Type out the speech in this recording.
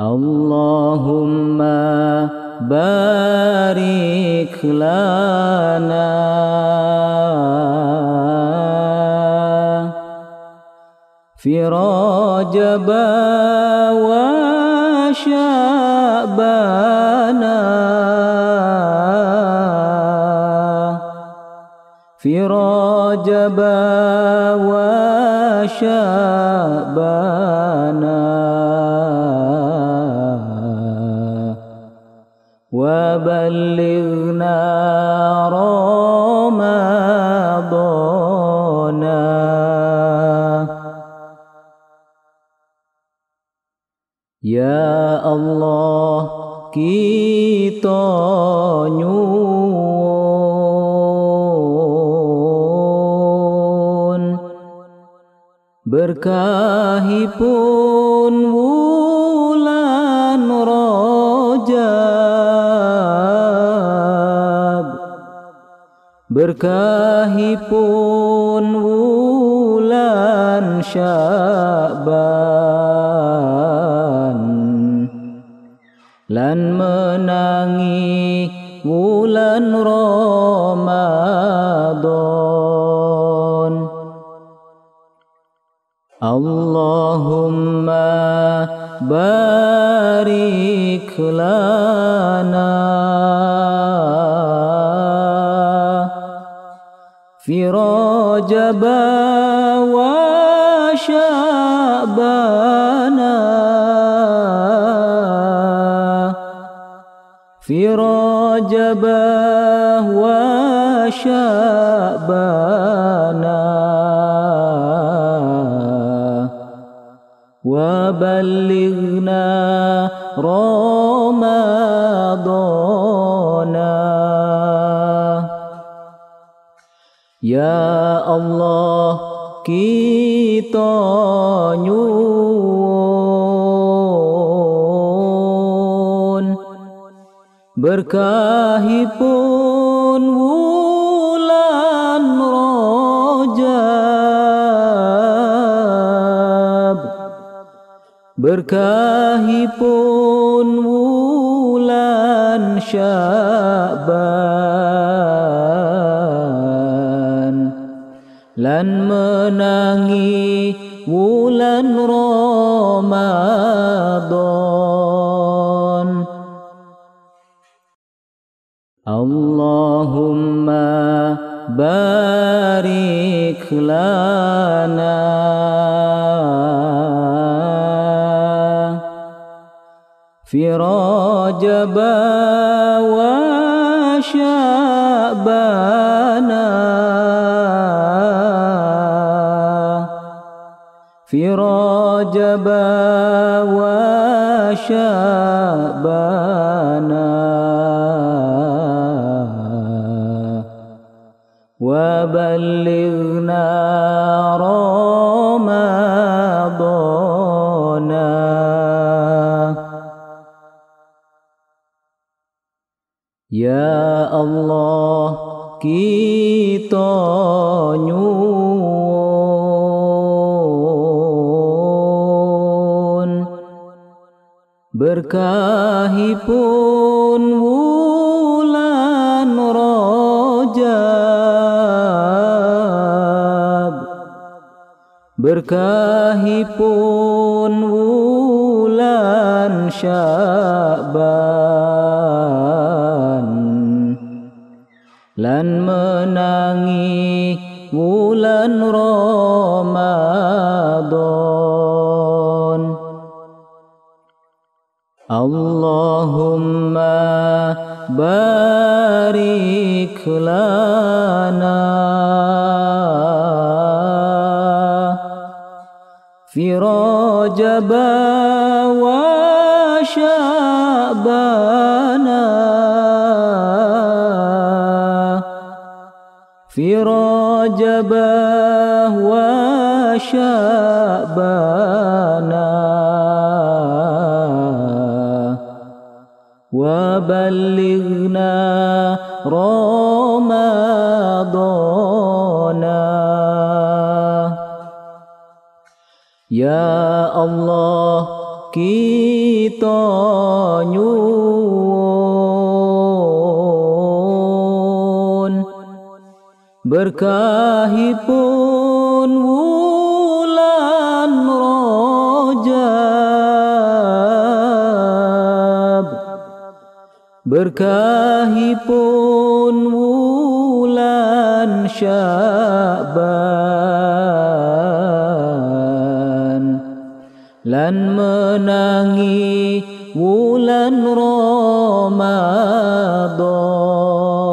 اللهم بارك لنا. في رجب وشعبنا في رجب وشعبنا وبلغنا رمضانا Ya Allah kita nyuwun berkahipun wulan berkahipun wulan syaban. Lan menangi wulan Ramadan. Allahumma barik lana sya'bana في رجب وشعبنا وبلغنا رمضانا Ya Allah kita nyuwun. Berkahi pun wulan rojab berkahi pun wulan syaban lan menangi wulan Ramadan Allahumma barik lana fi rajab wa sya'bana فراجبا وشابانا وبلغنا رمضانا. يا الله كي تنور berkahipun wulan rajab. Berkahipun wulan syaban. Lan menangi wulan Ramadan اللهم بارك لنا في رجب وشعبنا في رجب وشعبنا وبلغنا رمضانا يا الله kita nyuwun berkahipun wulan berkahipun wulan sya'ban lan menangi 无。wulan。Ramadan